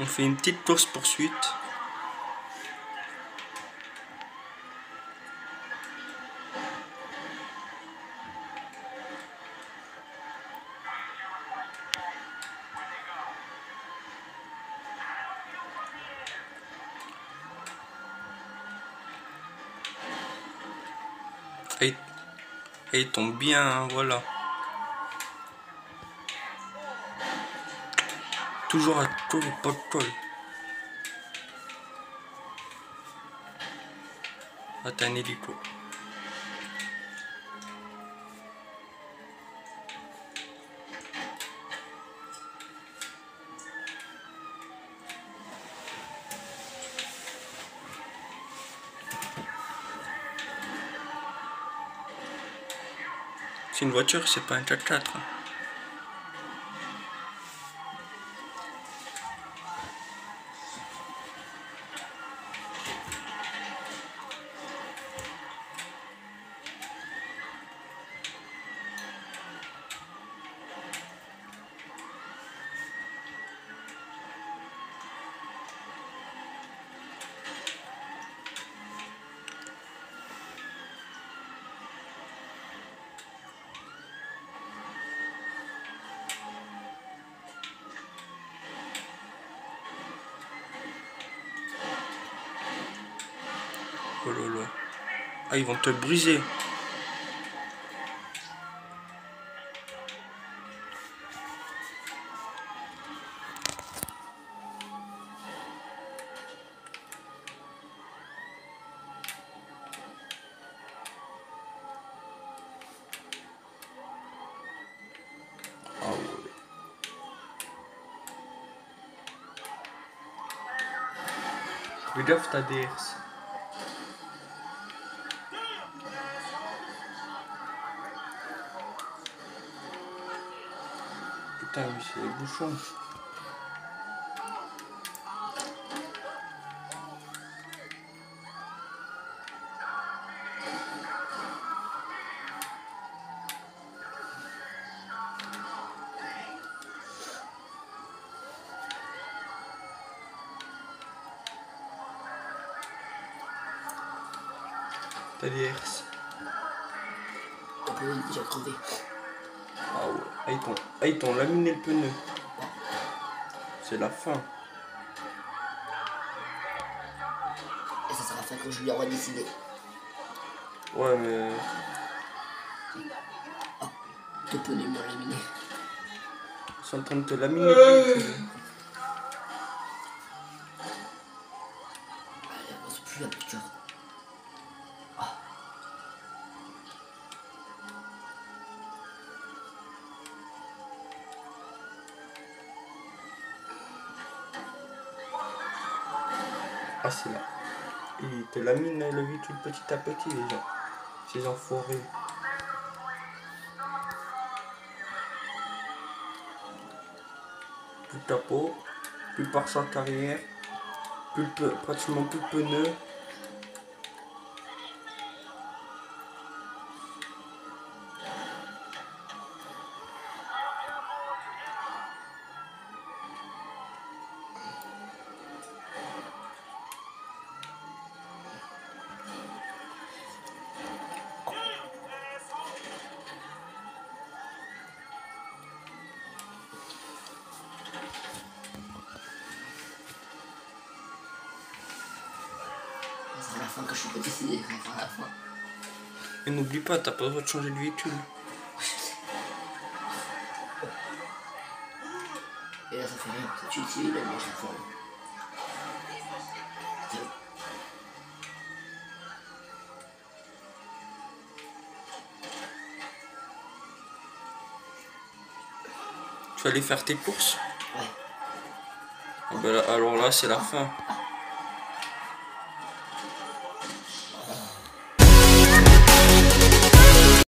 On fait une petite course poursuite. Et, il tombe bien, hein, voilà. Toujours à tout pas de colle. Ah, t'as un hélico. C'est une voiture, c'est pas un 4x4. Oh là là. Ah, ils vont te briser. Ah ouais. Putain, oui, c'est les bouchons. T'as des herses. Un peu crevé. Ah ils t'ont, ah, laminé le pneu. C'est la fin. Et ça sera fait quand je lui aurai décidé. Ouais, mais. Deux pneus m'ont laminé. Ils sont en train de te laminer. C'est là. Ils te laminent le véhicule petit à petit, les gens. Ces enfoirés. Plus de capot, plus de pare-choc arrière, plus pratiquement plus de je peux. Ça sera la fin. Et n'oublie pas, t'as pas le droit de changer de véhicule. Et là, ça fait rien. Ça tue là, moi, ça fait rien. Tu vas aller faire tes courses? Ouais. Ah ben là- Alors là, c'est la fin.